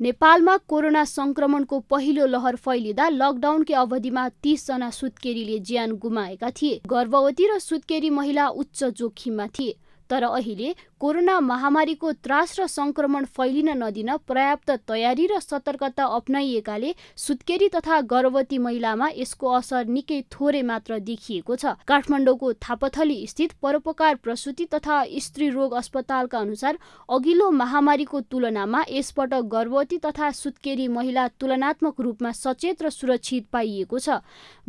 नेपालमा कोरोना संक्रमणको पहिलो लहर फैलिँदा लकडाउनकै अवधिमा तीसजना सुत्केरीले ज्यान गुमाएका थिए। गर्भवती र सुत्केरी महिला उच्च जोखिममा थिए। तर अहिले कोरोना महामारीको त्रास र संक्रमण फैलिन नदिन पर्याप्त तयारी र सतर्कता अप्नाइएकाले सुत्केरी तथा गर्भवती महिलामा यसको असर निकै थोरै मात्र देखिएको छ। काठमाडौँको थापथली स्थित परोपकार प्रसुति तथा स्त्री रोग अस्पतालका अनुसार अघिल्लो महामारीको तुलनामा यसपटक गर्भवती तथा सुत्केरी महिला तुलनात्मक रूपमा सचेत र सुरक्षित पाइएको छ।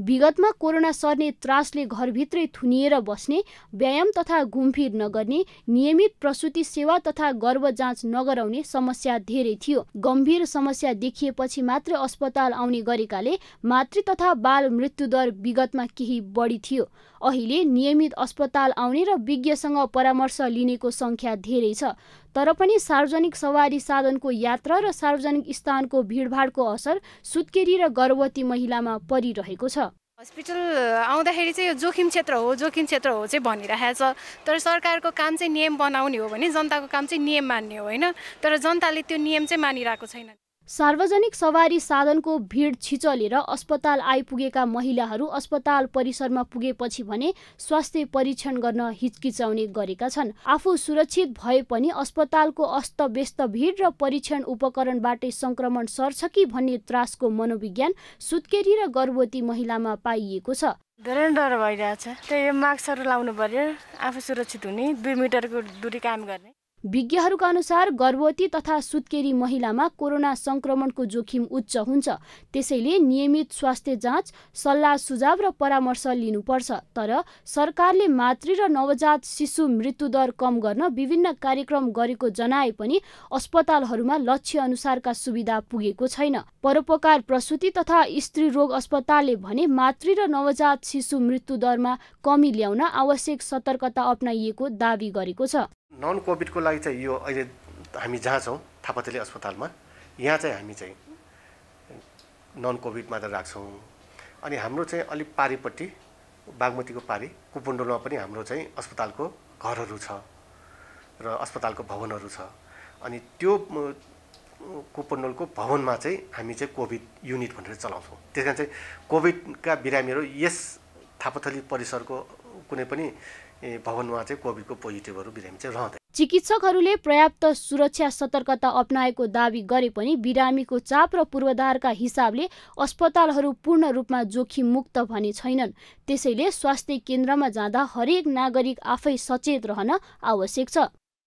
विगतमा कोरोना सर्ने त्रासले घरभित्रै थुनिएर बस्ने व्यायाम तथा घुमफिर नगर्ने नियमित प्रसुति सेवा तथा गर्भ जाँच नगराउने समस्या धेरै थियो। गम्भीर समस्या देखिएपछि मात्र अस्पताल आउने गरेकाले मातृ तथा बाल मृत्युदर विगतमा केही बढी थियो। अहिले नियमित अस्पताल आउने र विज्ञसँग परामर्श लिनेको सङ्ख्या धेरै छ। तर पनि सार्वजनिक सवारी साधनको यात्रा र सार्वजनिक स्थानको भिडभाडको असर सुत्केरी र गर्भवती महिलामा परिरहेको छ। हस्पिटल आउँदाखेरि चाहिँ यो जोखिम क्षेत्र हो जोखिम क्षेत्र हो चाहिँ भनिरहेको छ तर सरकारको काम चाहिँ नियम बनाउने हो भने जनताको काम चाहिँ नियम मान्ने हो होइन? तर जनताले त्यो नियम चाहिँ मानिरहेको छैन। सार्वजनिक सवारी साधनको भिड छिचलेर अस्पताल आइपुगेका महिलाहरू अस्पताल परिसरमा पुगेपछि भने स्वास्थ्य परीक्षण गर्न हिचकिचाउने गरेका छन्। आफू सुरक्षित भए पनि अस्पतालको अस्तव्यस्त भिड र परीक्षण उपकरणबाटै संक्रमण सर्छ कि भन्ने त्रासको मनोविज्ञान सुत्केरी र गर्भवती महिलामा पाइएको छ। धेरै डर भइरहेछ। त्यही मास्कहरू लाउनु पर्यो आफू सुरक्षित हुने दुई मिटरको दुरी काम गर्ने। विज्ञहरूका अनुसार गर्भवती तथा सुत्केरी महिलामा कोरोना संक्रमणको जोखिम उच्च हुन्छ। त्यसैले नियमित स्वास्थ्य जाँच सल्लाह सुझाव र परामर्श लिनुपर्छ। तर सरकारले मातृ र नवजात शिशु मृत्युदर कम गर्न विभिन्न कार्यक्रम गरेको जनाए पनि अस्पतालहरूमा लक्ष्य अनुसारका सुविधा पुगेको छैन। परोपकार प्रसुति तथा स्त्री रोग अस्पतालले भने मातृ र नवजात शिशु मृत्युदरमा कमी ल्याउन आवश्यक सतर्कता अप्नाइएको दावी गरेको छ। नन कोभिडको लागि चाहिँ यो अहिले हामी जहाँ छौँ थापाथली अस्पतालमा यहाँ चाहिँ हामी चाहिँ नन कोभिड मात्र राख्छौँ। अनि हाम्रो चाहिँ अलिक पारिपट्टि बागमतीको पारी कुपन्डोलमा पनि हाम्रो चाहिँ अस्पतालको घरहरू छ र अस्पतालको भवनहरू छ। अनि त्यो कुपन्डोलको भवनमा चाहिँ हामी चाहिँ कोभिड युनिट भनेर चलाउँछौँ। त्यस कारण चाहिँ कोभिडका बिरामीहरू यस थापाथली परिसरको कुनै पनि भवनमा चाहिँ कोभिडको पोजिटिभहरू बिरामी चाहिँ रहँदैन। चिकित्सकहरूले पर्याप्त सुरक्षा सतर्कता अप्नाएको दावी गरे पनि बिरामीको चाप र पूर्वाधारका हिसाबले अस्पतालहरू पूर्ण रूपमा जोखिम मुक्त भने छैनन्। त्यसैले स्वास्थ्य केन्द्रमा जाँदा हरेक नागरिक आफै सचेत रहन आवश्यक छ।